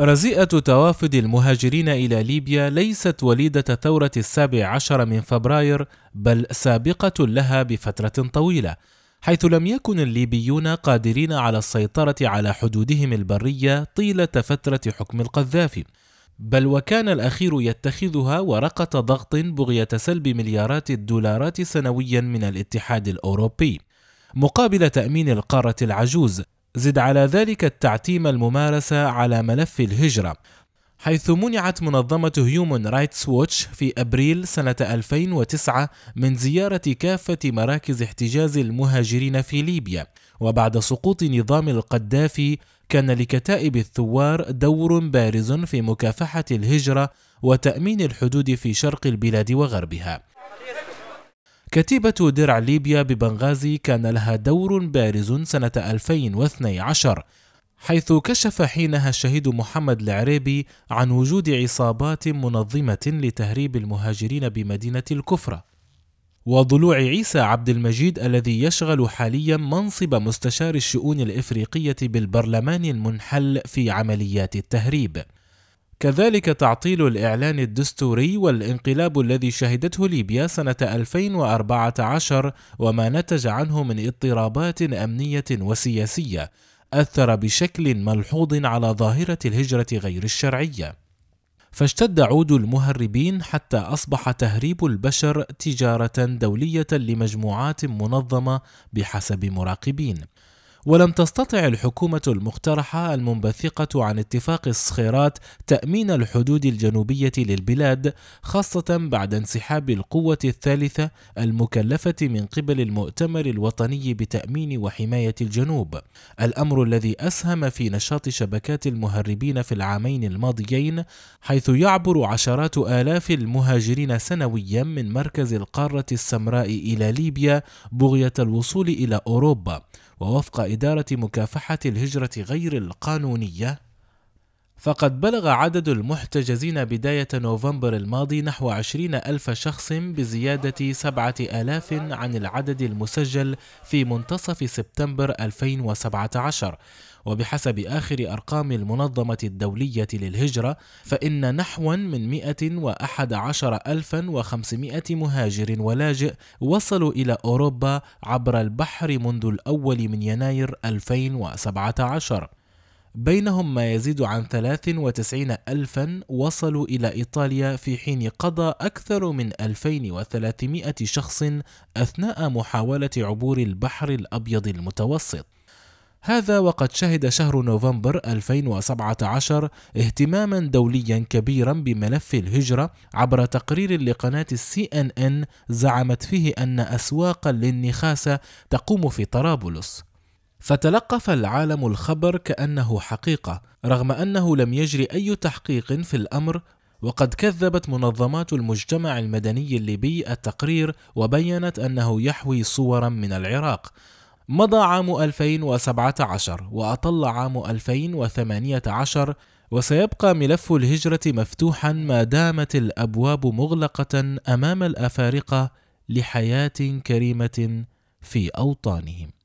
رزيئة توافد المهاجرين إلى ليبيا ليست وليدة ثورة السابع عشر من فبراير بل سابقة لها بفترة طويلة حيث لم يكن الليبيون قادرين على السيطرة على حدودهم البرية طيلة فترة حكم القذافي بل وكان الأخير يتخذها ورقة ضغط بغية سلب مليارات الدولارات سنويا من الاتحاد الأوروبي. مقابل تأمين القارة العجوز زد على ذلك التعتيم الممارس على ملف الهجرة. حيث منعت منظمة هيومن رايتس ووتش في أبريل سنة 2009 من زيارة كافة مراكز احتجاز المهاجرين في ليبيا. وبعد سقوط نظام القذافي كان لكتائب الثوار دور بارز في مكافحة الهجرة وتأمين الحدود في شرق البلاد وغربها. كتيبة درع ليبيا ببنغازي كان لها دور بارز سنة 2012 حيث كشف حينها الشهيد محمد العريبي عن وجود عصابات منظمة لتهريب المهاجرين بمدينة الكفرة وضلوع عيسى عبد المجيد الذي يشغل حاليا منصب مستشار الشؤون الإفريقية بالبرلمان المنحل في عمليات التهريب. كذلك تعطيل الإعلان الدستوري والانقلاب الذي شهدته ليبيا سنة 2014 وما نتج عنه من اضطرابات أمنية وسياسية أثر بشكل ملحوظ على ظاهرة الهجرة غير الشرعية. فاشتد عود المهربين حتى أصبح تهريب البشر تجارة دولية لمجموعات منظمة بحسب مراقبين. ولم تستطع الحكومة المقترحة المنبثقة عن اتفاق الصخيرات تأمين الحدود الجنوبية للبلاد خاصة بعد انسحاب القوة الثالثة المكلفة من قبل المؤتمر الوطني بتأمين وحماية الجنوب، الأمر الذي أسهم في نشاط شبكات المهربين في العامين الماضيين حيث يعبر عشرات آلاف المهاجرين سنويا من مركز القارة السمراء إلى ليبيا بغية الوصول إلى أوروبا. ووفق إدارة مكافحة الهجرة غير القانونية فقد بلغ عدد المحتجزين بداية نوفمبر الماضي نحو عشرين ألف شخص بزيادة سبعة آلاف عن العدد المسجل في منتصف سبتمبر 2017 وبحسب آخر أرقام المنظمة الدولية للهجرة فإن نحو من 111500 مهاجر ولاجئ وصلوا إلى أوروبا عبر البحر منذ الأول من يناير 2017 بينهم ما يزيد عن 93 ألفا وصلوا إلى إيطاليا في حين قضى أكثر من 2300 شخص أثناء محاولة عبور البحر الأبيض المتوسط. هذا وقد شهد شهر نوفمبر 2017 اهتماما دوليا كبيرا بملف الهجرة عبر تقرير لقناة السي إن إن زعمت فيه أن أسواقا للنخاسة تقوم في طرابلس. فتلقف العالم الخبر كأنه حقيقة رغم أنه لم يجري أي تحقيق في الأمر وقد كذبت منظمات المجتمع المدني الليبي التقرير وبينت أنه يحوي صورا من العراق. مضى عام 2017 وأطل عام 2018 وسيبقى ملف الهجرة مفتوحا ما دامت الأبواب مغلقة أمام الأفارقة لحياة كريمة في أوطانهم.